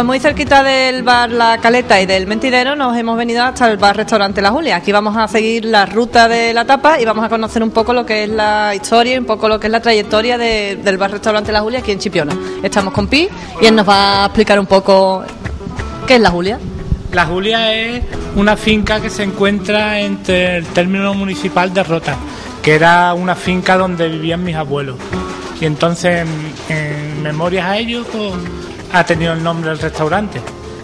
Pues muy cerquita del bar La Caleta y del Mentidero nos hemos venido hasta el bar restaurante La Julia. Aquí vamos a seguir la ruta de la tapa y vamos a conocer un poco lo que es la historia y un poco lo que es la trayectoria del bar restaurante La Julia aquí en Chipiona. Estamos con Pi y él nos va a explicar un poco qué es La Julia. La Julia es una finca que se encuentra entre el término municipal de Rota, que era una finca donde vivían mis abuelos. Y entonces, en, memorias a ellos, pues, ha tenido el nombre del restaurante.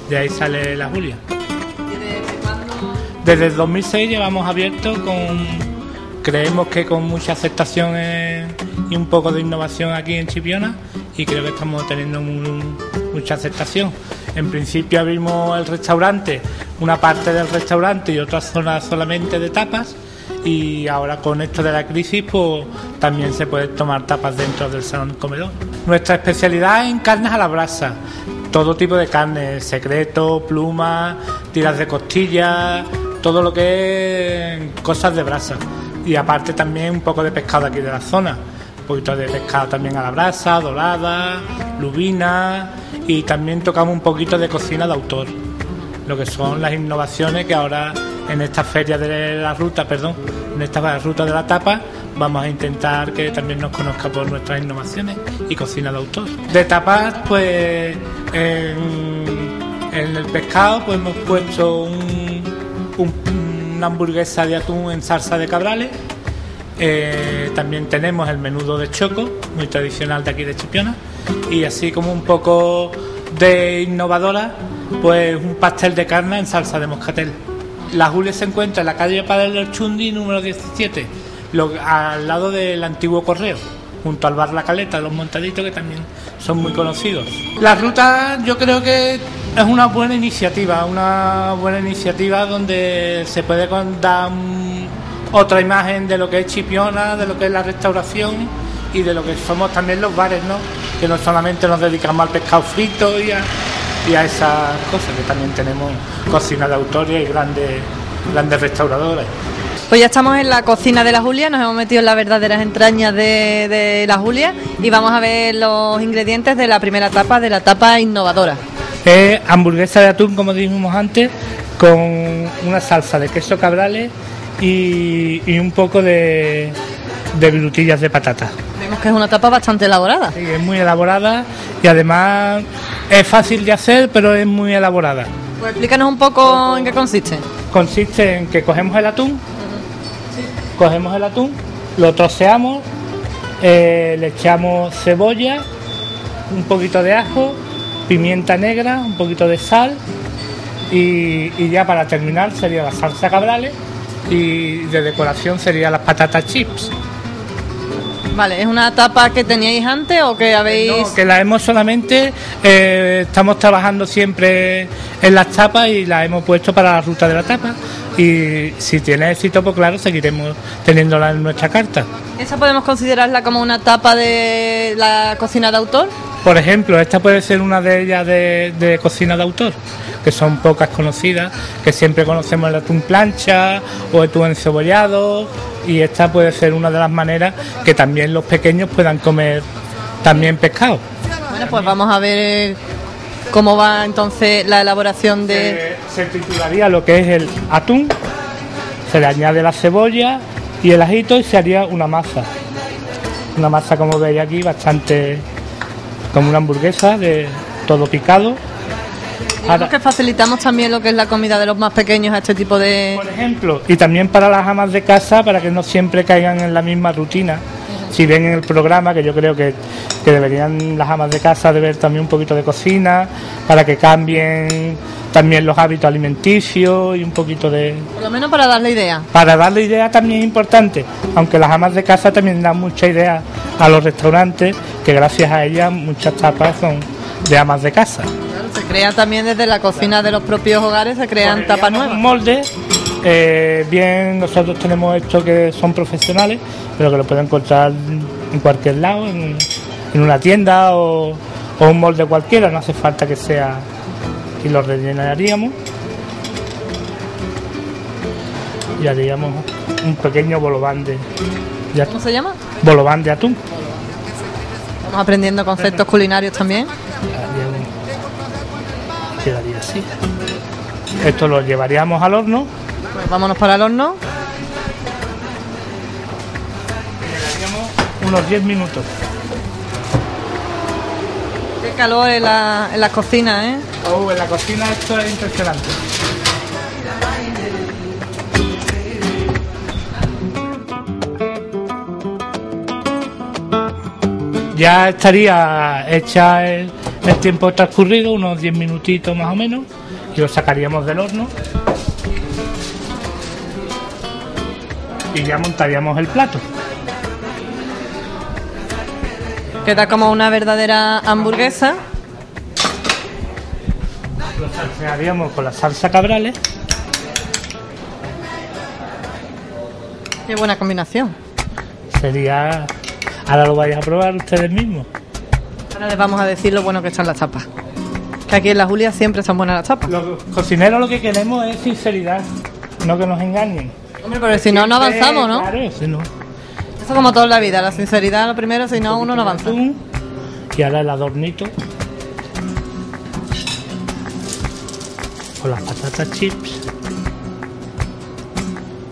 De ahí sale la Julia. Desde el 2006 llevamos abierto con, creemos que con mucha aceptación y un poco de innovación aquí en Chipiona y creo que estamos teniendo mucha aceptación. En principio abrimos el restaurante, una parte del restaurante y otra zona solamente de tapas y ahora con esto de la crisis pues también se puede tomar tapas dentro del salón comedor. Nuestra especialidad en carnes a la brasa, todo tipo de carnes, secreto, plumas, tiras de costillas, todo lo que es cosas de brasa. Y aparte también un poco de pescado aquí de la zona, poquito de pescado también a la brasa, dorada, lubina y también tocamos un poquito de cocina de autor, lo que son las innovaciones que ahora en esta feria de la ruta, perdón, en esta ruta de la tapa, vamos a intentar que también nos conozca por nuestras innovaciones y cocina de autor. De tapas, pues en, el pescado pues hemos puesto una hamburguesa de atún en salsa de cabrales. Eh, también tenemos el menudo de choco, muy tradicional de aquí de Chipiona. Y así como un poco de innovadora, pues un pastel de carne en salsa de moscatel. La Julia se encuentra en la calle Padre del Chundi, número 17, al lado del antiguo correo, junto al bar La Caleta, los montaditos que también son muy conocidos. La ruta yo creo que es una buena iniciativa, una buena iniciativa donde se puede dar otra imagen de lo que es Chipiona, de lo que es la restauración y de lo que somos también los bares, ¿no? Que no solamente nos dedicamos al pescado frito y a y a esas cosas, que también tenemos cocina de autoría y grandes, grandes restauradoras. Pues ya estamos en la cocina de la Julia, nos hemos metido en las verdaderas entrañas de, la Julia y vamos a ver los ingredientes de la primera etapa, de la etapa innovadora. Es hamburguesa de atún, como dijimos antes, con una salsa de queso cabrales y, un poco de, de virutillas de patata. Vemos que es una tapa bastante elaborada. Sí, es muy elaborada y además es fácil de hacer, pero es muy elaborada. Pues explícanos un poco en qué consiste. Consiste en que cogemos el atún, cogemos el atún, lo troceamos, eh, le echamos cebolla, un poquito de ajo, pimienta negra, un poquito de sal y, y ya para terminar sería la salsa cabrales y de decoración serían las patatas chips. Vale, ¿es una tapa que teníais antes o que habéis...? No, que la hemos solamente... Eh, estamos trabajando siempre en las tapas y la hemos puesto para la ruta de la tapa y si tiene éxito, pues claro, seguiremos teniéndola en nuestra carta. ¿Esa podemos considerarla como una tapa de la cocina de autor? Por ejemplo, esta puede ser una de ellas de, de cocina de autor que son pocas conocidas, que siempre conocemos el atún plancha o el atún encebollado y esta puede ser una de las maneras que también los pequeños puedan comer también pescado. Bueno, pues vamos a ver cómo va entonces la elaboración de... se titularía lo que es el atún, se le añade la cebolla y el ajito y se haría una masa. Una masa como veis aquí bastante como una hamburguesa de todo picado Ahora, que facilitamos también lo que es la comida de los más pequeños a este tipo de... Por ejemplo, y también para las amas de casa, para que no siempre caigan en la misma rutina. Si ven en el programa, que yo creo que, deberían las amas de casa de ver también un poquito de cocina, para que cambien también los hábitos alimenticios y un poquito de... Por lo menos para darle idea. Para darle idea también es importante, aunque las amas de casa también dan mucha idea a los restaurantes, que gracias a ellas muchas tapas son de amas de casa. Se crea también desde la cocina de los propios hogares, se crean tapas nuevas. Moldes, eh, bien, nosotros tenemos estos que son profesionales, pero que lo pueden encontrar en cualquier lado, en, una tienda o, un molde cualquiera, no hace falta que sea y lo rellenaríamos y haríamos un pequeño bolobán de, ¿Cómo se llama? Bolobán de atún. Estamos aprendiendo conceptos culinarios también. Esto lo llevaríamos al horno. Pues vámonos para el horno. Unos 10 minutos. Qué calor en la, en la cocina, ¿eh? Oh, en la cocina esto es impresionante. Ya estaría hecha el, el tiempo transcurrido, unos 10 minutitos más o menos, y lo sacaríamos del horno. Y ya montaríamos el plato. Queda como una verdadera hamburguesa. Lo salsearíamos con la salsa cabrales. Qué buena combinación. Sería. Ahora lo vais a probar ustedes mismos. Ahora les vamos a decir lo bueno que están las tapas. Que aquí en la Julia siempre están buenas las tapas. Los cocineros lo que queremos es sinceridad, no que nos engañen. Hombre, pero si no, no avanzamos, ¿no? Claro, si no. Eso como todo en la vida, la sinceridad lo primero, si no, uno no avanza. Y ahora el adornito. Con las patatas chips.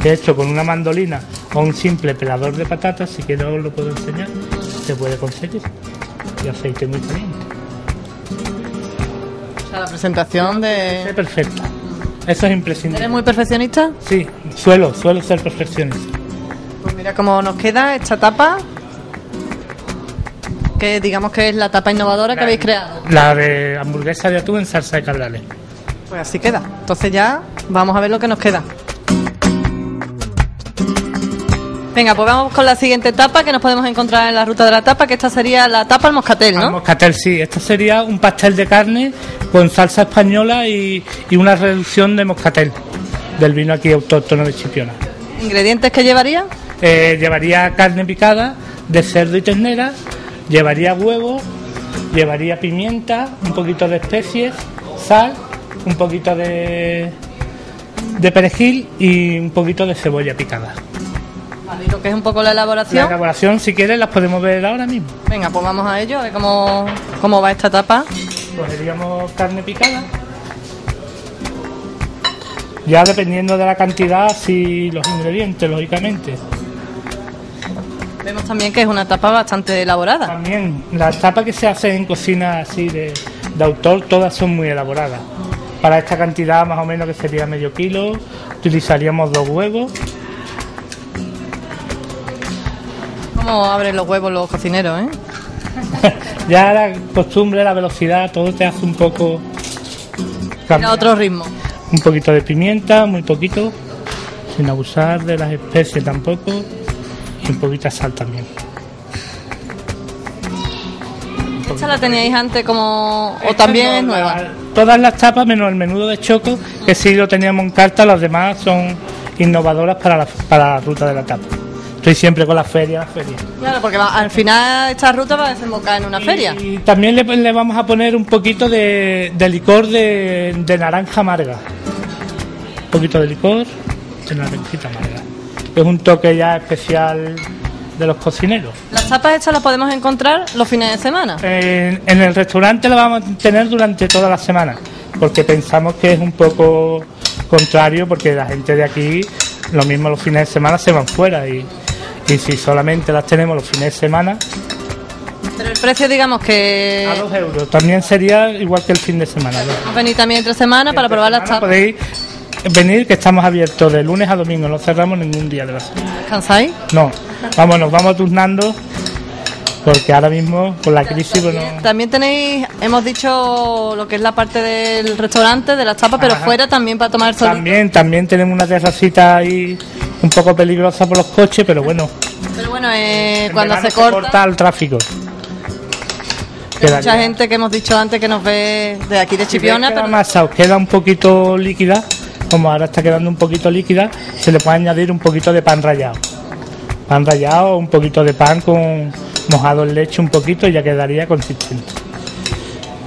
De hecho, con una mandolina o un simple pelador de patatas, si quiero lo puedo enseñar, se puede conseguir. Y aceite muy caliente. O sea, la presentación Es de... perfecta. Eso es ¿Eres imprescindible. muy perfeccionista? Sí, suelo, suelo ser perfeccionista. Pues mira cómo nos queda esta tapa. Que digamos que es la tapa innovadora que habéis creado. La de hamburguesa de atún en salsa de cabrales. Pues así queda. Entonces ya vamos a ver lo que nos queda. Venga, pues vamos con la siguiente tapa que nos podemos encontrar en la ruta de la tapa, que esta sería la tapa al moscatel, Al ¿no? moscatel, sí. Esto sería un pastel de carne con salsa española y, y una reducción de moscatel del vino aquí autóctono de Chipiona. Ingredientes que llevaría. Eh, llevaría carne picada de cerdo y ternera, llevaría huevo, llevaría pimienta, un poquito de especies, sal, un poquito de, de perejil y un poquito de cebolla picada. Vale, y lo que es un poco la La elaboración. elaboración, si quieres, las podemos ver ahora mismo. Venga, pues vamos a ello, a ver cómo, cómo va esta tapa. Cogeríamos carne picada. Ya dependiendo de la cantidad y los ingredientes, lógicamente. Vemos también que es una tapa bastante elaborada. También las tapas que se hacen en cocina así de, de autor, todas son muy elaboradas. Para esta cantidad más o menos que sería medio kilo, utilizaríamos dos huevos. Cómo abren los huevos los cocineros, ¿eh? Ya la costumbre, la velocidad, todo te hace un poco... A cambiar. otro ritmo. Un poquito de pimienta, muy poquito, sin abusar de las especies tampoco, y un poquito de sal también. ¿Esta la teníais antes como... o también es nueva? Todas las tapas menos el menudo de choco, que sí lo teníamos en carta, las demás son innovadoras para la, para la ruta de la tapa. Estoy siempre con la feria, la feria. Claro, porque va- al final esta ruta va a desembocar en una feria. Y también le, le vamos a poner un poquito de, de licor de, de naranja amarga. Un poquito de licor de naranjita amarga. Es un toque ya especial de los cocineros. Las tapas estas las podemos encontrar los fines de semana. En, en el restaurante lo vamos a tener durante toda la semana, porque pensamos que es un poco contrario, porque la gente de aquí, lo mismo los fines de semana se van fuera y, y si solamente las tenemos los fines de semana, Pero el precio, digamos que... a dos euros. También sería igual que el fin de semana. ¿no? Venir también entre semana para probar las tapas. Podéis venir, que estamos abiertos de lunes a domingo, no cerramos ningún día de la semana. ¿Descansáis? No, vamos, nos vamos turnando, porque ahora mismo con la crisis, bueno, También tenéis, hemos dicho lo que es la parte del restaurante, de las tapas, pero fuera también para tomar el sol. también, también tenemos una terracita ahí un poco peligrosa por los coches, pero bueno, Pero bueno, eh, cuando se corta, el tráfico. hay mucha gente que hemos dicho antes que nos ve de aquí de Si Chipiona, que la pero masa os queda un poquito líquida, como ahora está quedando un poquito líquida, se le puede añadir un poquito de pan rallado. Pan rallado, un poquito de pan con mojado en leche un poquito y ya quedaría consistente.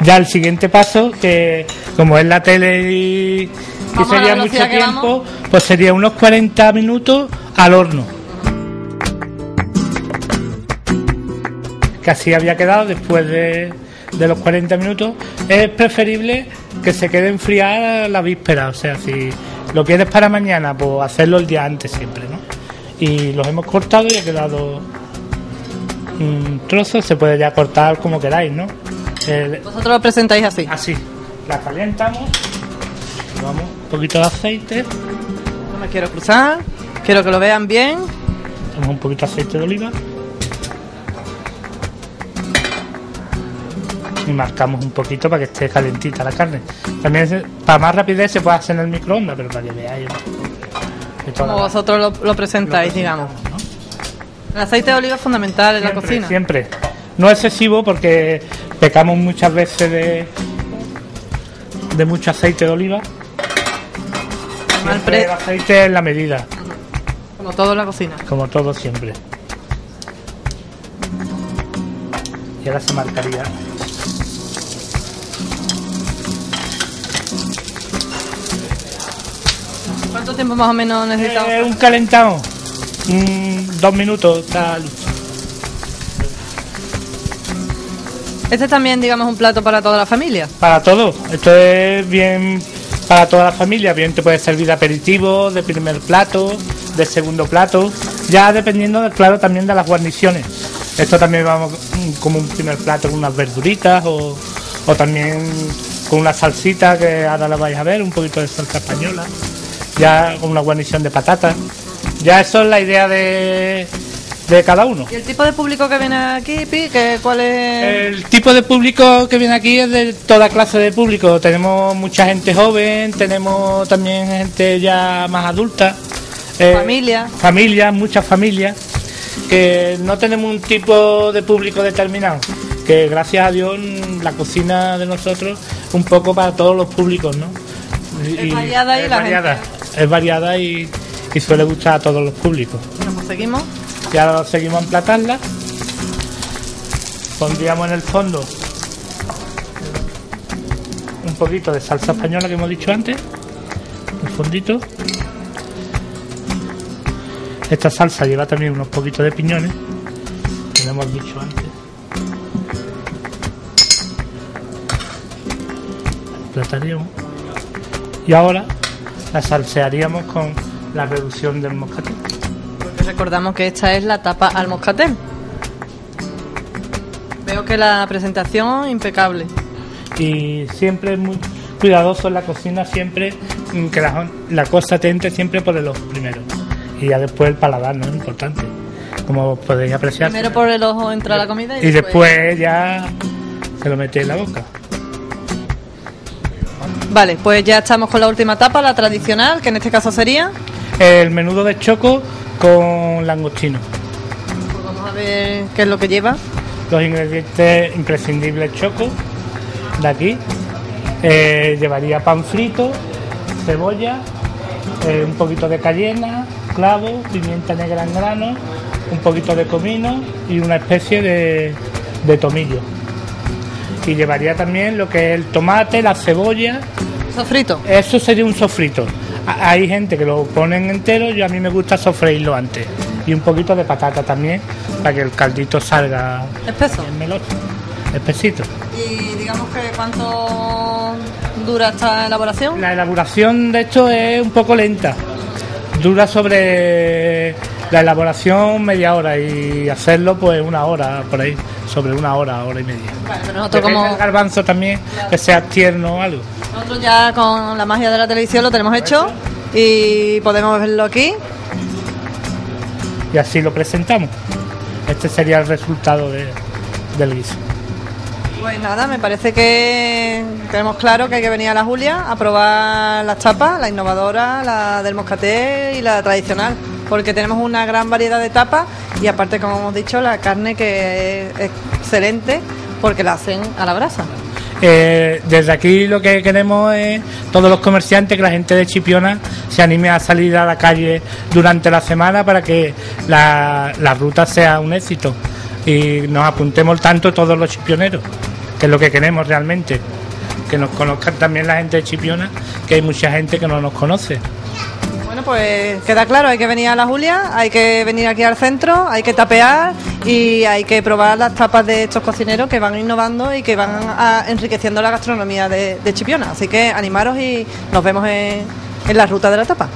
Ya el siguiente paso, que como es la tele y, la sería mucho que tiempo, pues sería unos 40 minutos al horno. Que así había quedado después de, de los 40 minutos. Es preferible que se quede enfriar la víspera. O sea, si lo quieres para mañana, pues hacerlo el día antes siempre, ¿no? Y los hemos cortado y ha quedado un trozo, se puede ya cortar como queráis, ¿no? Vosotros lo presentáis así. así, la calentamos, vamos, un poquito de aceite, No me quiero cruzar. Quiero que lo vean bien. Echamos un poquito de aceite de oliva. Y marcamos un poquito para que esté calentita la carne. También para más rapidez se puede hacer en el microondas, pero para que veáis. Como la- vosotros lo, lo presentáis, digamos. El aceite de oliva es fundamental en la cocina. Siempre. No excesivo porque pecamos muchas veces de, de mucho aceite de oliva. Siempre pre- el aceite en la medida, Como todo en la cocina. como todo siempre. Y ahora se marcaría. ¿Cuánto tiempo más o menos necesitamos? Eh, un calentado. Mm, dos minutos está listo. Este es también, digamos, un plato para toda la familia. Para todo. Esto es bien para toda la familia. Bien te puede servir de aperitivo, de primer plato, de segundo plato. Ya dependiendo, de, claro, también de las guarniciones. Esto también vamos como un primer plato con unas verduritas o, o también con una salsita que ahora la vais a ver, un poquito de salsa española. Ya con una guarnición de patatas. Ya eso es la idea de, de cada uno. ¿Y el tipo de público que viene aquí, Pi? ¿Qué, ¿Cuál es? El tipo de público que viene aquí es de toda clase de público. Tenemos mucha gente joven, tenemos también gente ya más adulta. eh, Familia. Familias, muchas familias. Que no tenemos un tipo de público determinado. Que gracias a Dios mm, la cocina de nosotros un poco para todos los públicos, ¿no? Es variada y es la variada, gente- es variada y, y suele gustar a todos los públicos. Bueno, pues seguimos. Ya seguimos a emplatarla. Pondríamos en el fondo un poquito de salsa española que hemos dicho antes. Un fondito. Esta salsa lleva también unos poquitos de piñones, que hemos dicho antes. Emplataríamos. Y ahora la salsearíamos con la reducción del moscatel. Recordamos que esta es la tapa al moscatel. Veo que la presentación impecable. y siempre muy cuidadoso en la cocina, siempre mm, que la, la cosa te entre siempre por los primeros. Y ya después el paladar, ¿no? Es importante. Como podéis apreciar. Primero por el ojo entra la comida y, y después ya se lo mete en la boca. Vale, pues ya estamos con la última tapa, la tradicional, que en este caso sería. El menudo de choco con langostino. Pues vamos a ver qué es lo que lleva. Los ingredientes imprescindibles choco de aquí. Eh, llevaría pan frito, cebolla, eh, un poquito de cayena, clavo, pimienta negra en grano, un poquito de comino y una especie de, de tomillo. Y llevaría también lo que es el tomate, la cebolla, Sofrito. eso sería un sofrito. Hay gente que lo ponen entero, yo a mí me gusta sofreírlo antes. Y un poquito de patata también, para que el caldito salga Espeso. meloso, espesito. Y digamos que cuánto dura esta elaboración. La elaboración de esto es un poco lenta. Dura sobre la elaboración media hora y hacerlo pues una hora por ahí, sobre una hora, hora y media. Vale, pero nosotros como del garbanzo también, que sea tierno o algo. nosotros ya con la magia de la televisión lo tenemos hecho y podemos verlo aquí. Y así lo presentamos. Este sería el resultado de- del guiso. Pues nada, me parece que tenemos claro que hay que venir a la Julia a probar las tapas, la innovadora, la del moscatel y la tradicional, porque tenemos una gran variedad de tapas y aparte, como hemos dicho, la carne que es excelente porque la hacen a la brasa. Eh, desde aquí lo que queremos es todos los comerciantes, que la gente de Chipiona se anime a salir a la calle durante la semana para que la, la ruta sea un éxito y nos apuntemos tanto todos los chipioneros, que es lo que queremos realmente. Que nos conozcan también la gente de Chipiona, que hay mucha gente que no nos conoce. Bueno, pues queda claro, hay que venir a la Julia, hay que venir aquí al centro, hay que tapear y hay que probar las tapas de estos cocineros que van innovando y que van a- enriqueciendo la gastronomía de, Chipiona. Así que animaros y nos vemos en la ruta de la tapa.